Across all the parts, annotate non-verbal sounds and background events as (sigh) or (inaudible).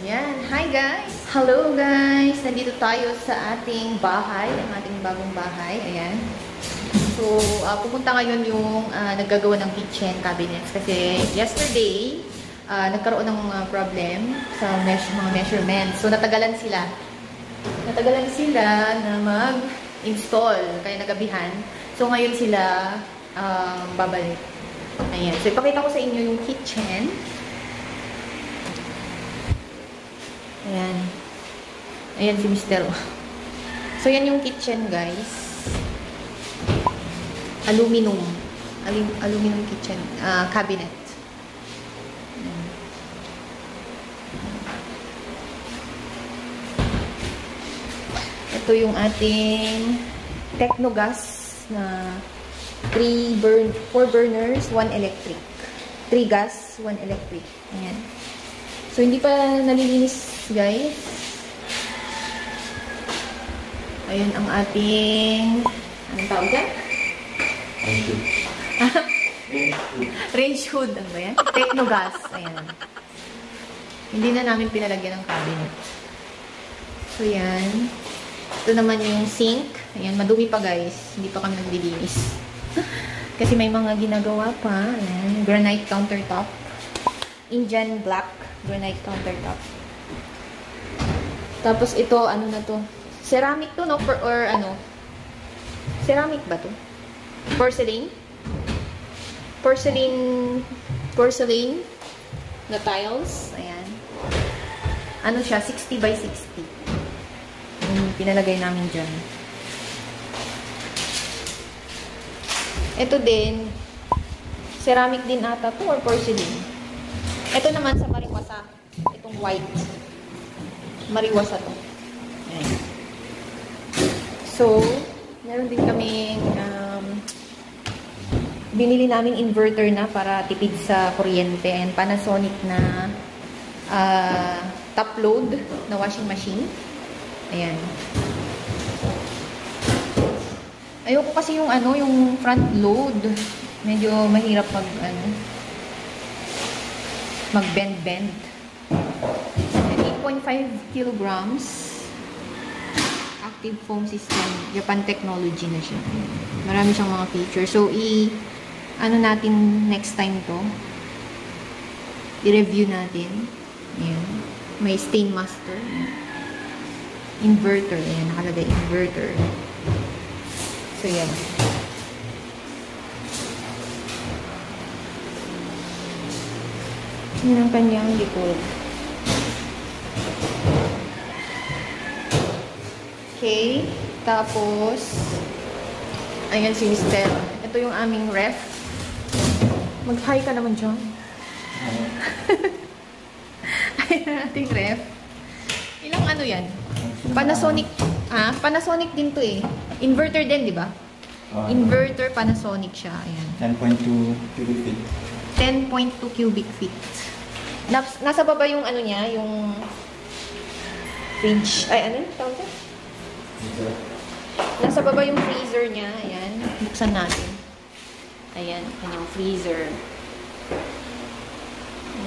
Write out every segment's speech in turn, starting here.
Yan. Hi guys! Hello guys! Nandito tayo sa ating bahay, ang ating bagong bahay. Ayan. So, uh, pupunta ngayon yung uh, naggagawa ng kitchen cabinets kasi yesterday, uh, nagkaroon ng uh, problem sa measure, mga measurements. So, natagalan sila. Natagalan sila na mag-install, kaya nagabihan. So, ngayon sila um, babalik. Ayan. So, ipakita ko sa inyo yung kitchen. Ayan. Ayan si Mr. So, yan yung kitchen, guys. Aluminum. Alum aluminum kitchen. Uh, cabinet. Ito yung ating Technogas na 3 burn 4 burners, 1 electric. 3 gas, 1 electric. Ayan. So, hindi pa nalilinis, guys. Ayun ang ating, anong tawag dyan? Range hood. (laughs) Ano ba yan? Technogas. Ayan. Hindi na namin pinalagyan ng cabinet. So, yan. Ito naman yung sink. Ayan, madumi pa guys. Hindi pa kami naglilinis. (laughs) Kasi may mga ginagawa pa. Ayan, granite countertop. Indian black granite countertop. Tapos ito, ano na to? Ceramic to, no? For, or ano? Ceramic ba to? Porcelain? Porcelain, porcelain na tiles. Ayan. Ano siya? 60 by 60. Yung pinalagay namin dyan. Ito din, ceramic din ata to or porcelain. Ito naman sa mariwasa. Itong white. Mariwasa to. Ayan. So, meron din kaming um, binili namin inverter na para tipid sa kuryente. and Panasonic na uh, top load na washing machine. Ayan. Ayoko kasi yung ano, yung front load. Medyo mahirap mag ano, mag-bend-bend. 8.5 kilograms active foam system. Japan technology na siya. Marami siyang mga features. So, i ano natin next time to. I-review natin. Ayan. May stain master. Inverter. Ayan. Nakalagay inverter. So, yan. Yan ang kanyang likod. Okay. Tapos, ayan si Mister. Ito yung aming ref. Mag-hi ka naman dyan. (laughs) ayan ating ref. Ilang ano yan? Panasonic. Ah, Panasonic din to eh. Inverter din, di ba? Inverter Panasonic siya. Ayan. 10.2 cubic feet. 10.2 cubic feet. Nas, nasa baba yung ano niya, yung fridge. Ay, ano? Tawag siya? Nasa baba yung freezer niya. Ayan. Buksan natin. Ayan. Kanyang freezer.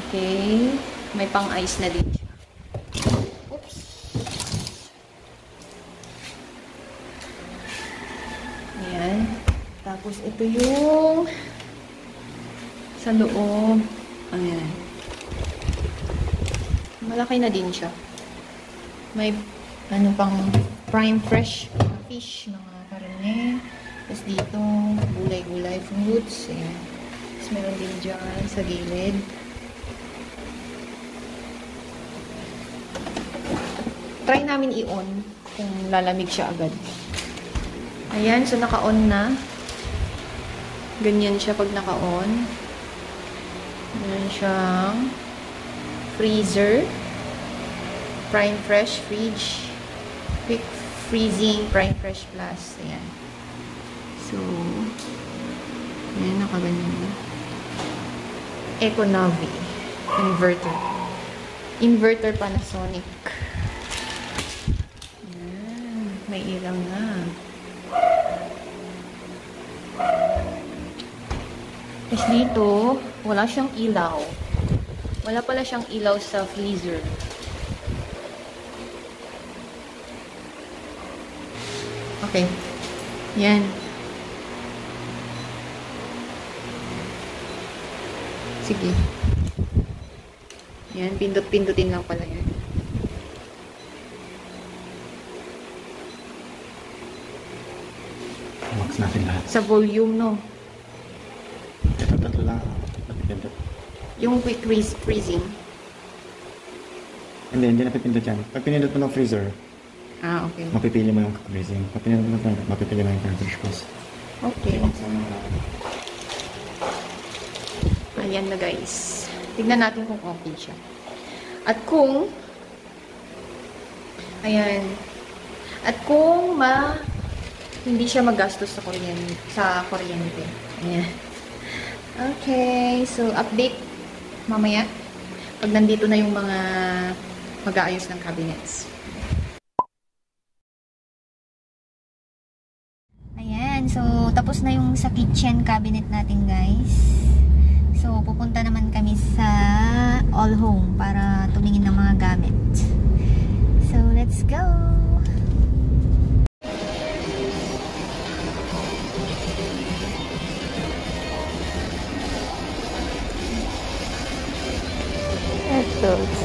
Okay. May pang-ice na din siya. Oops. Ayan. Tapos ito yung sa loob. Ayan. Malaki na din siya. May ano pang prime fresh fish, mga karne. Tapos dito, gulay-gulay, fruits. Ayan. Tapos meron din dyan sa gilid. Try namin i-on kung lalamig siya agad. Ayan, so naka-on na. Ganyan siya pag naka-on. Meron siyang freezer, prime fresh fridge, quick freezing prime fresh plus. Ayan. So, ayan, nakaganyan na. Econavi. Inverter. Inverter Panasonic. Ayan, may ilaw na. Tapos dito, wala siyang ilaw. Wala pala siyang ilaw sa freezer. Okay. Yan. Sige. Yan, pindot-pindutin lang pala yan. Max natin lahat. Sa volume, no? Napipindot. Yung quick freeze freezing. Hindi, hindi napipindot yan. Pag pinindot mo ng freezer, Ah, okay. mapipili mo yung freezing. Pag pinindot mo ng freezer, mapipili mo yung cartridge plus. Okay. Ayan na guys. Tignan natin kung okay siya. At kung ayan at kung ma hindi siya magastos sa kuryente sa kuryente. Ayan. Okay, so update mamaya pag nandito na yung mga mag-aayos ng cabinets. Ayan, so tapos na yung sa kitchen cabinet natin guys. So pupunta naman kami sa All Home para tumingin ng mga gamit. So let's go! Ito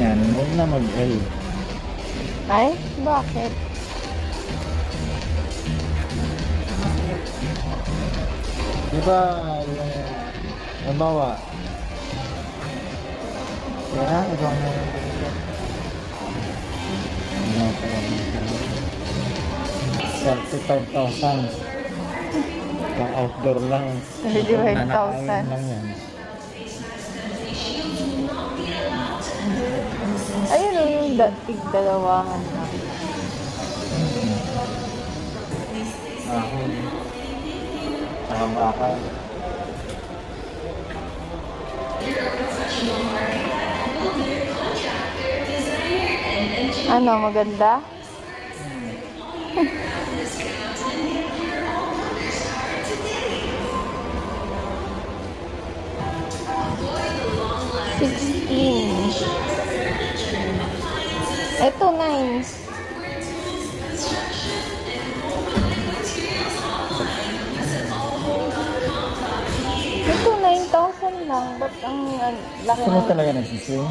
ganyan, huwag na mag-L. Ay, bakit? Di ba, yung, halimbawa, kaya, meron dito. Ano pa lang ito? 35,000. Pang outdoor lang. 35,000. Nanakain lang yan. Ayun o yung datig dalawangan na. Ahon. Saka bakal. Ano, maganda? (laughs) Sixteen. Ito, nine. Ito, 9,000 lang. Ba't ang ang laki Gusto mo ng... talaga nagsising? (laughs)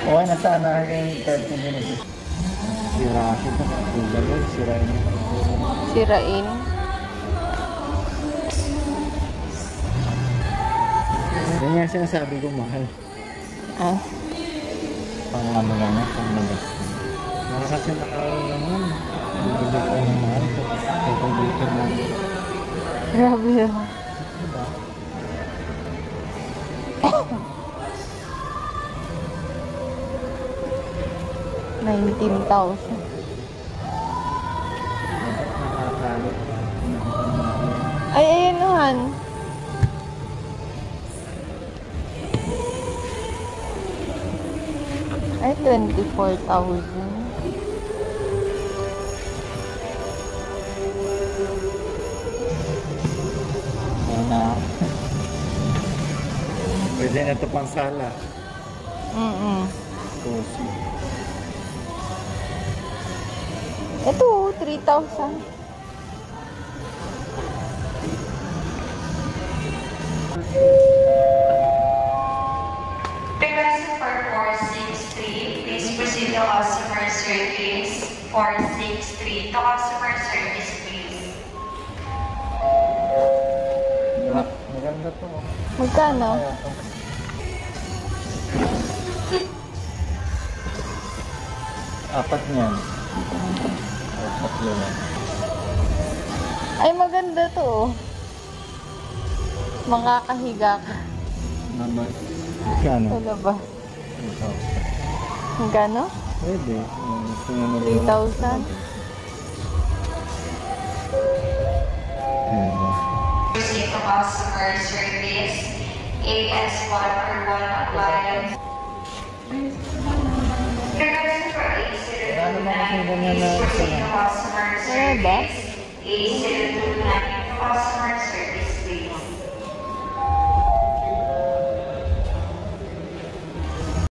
Okay na sana yung 30 minutes. Sira kasi ito. Google yun. Sira yun. Sirain. Yan nga sinasabi ko mahal. Ah. Pang ano lang na. Pang labas. Mga kasi nakawal naman. Bibili ko ng mahal. Kaya computer na. Grabe yun. Diba? Nineteen thousand. 24,000. Kaya na. Pwede na ito pang sala. Mm-mm. Cozy. Ito, 3,000. Request to customer service. 463 to customer service, please. Maganda to. Magkano? Kaya (laughs) to. Apat niyan. Tatlo na. Ay, maganda to. oh. Makakahiga ka Number. Kano? sa labas. Ito. Ang gano? Pwede. 3,000? Receipt of us our service, AS1 or 1 appliance. Regards for A029, please proceed to customer service. A029 customer service.